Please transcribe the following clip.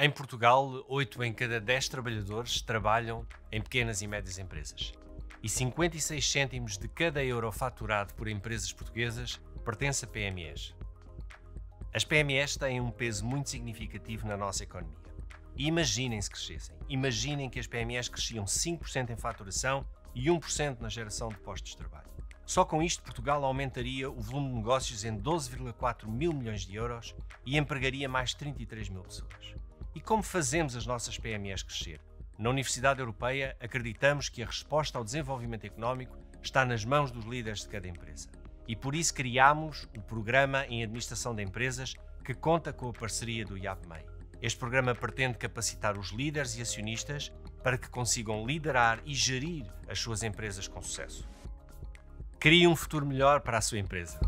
Em Portugal, 8 em cada 10 trabalhadores trabalham em pequenas e médias empresas. E 56 cêntimos de cada euro faturado por empresas portuguesas pertence a PMEs. As PMEs têm um peso muito significativo na nossa economia. Imaginem se crescessem. Imaginem que as PMEs cresciam 5% em faturação e 1% na geração de postos de trabalho. Só com isto, Portugal aumentaria o volume de negócios em 12,4 mil milhões de euros e empregaria mais 33 mil pessoas. E como fazemos as nossas PMEs crescer? Na Universidade Europeia, acreditamos que a resposta ao desenvolvimento económico está nas mãos dos líderes de cada empresa. E por isso criamos o Programa em Administração de Empresas, que conta com a parceria do IABMEI. Este programa pretende capacitar os líderes e acionistas para que consigam liderar e gerir as suas empresas com sucesso. Crie um futuro melhor para a sua empresa.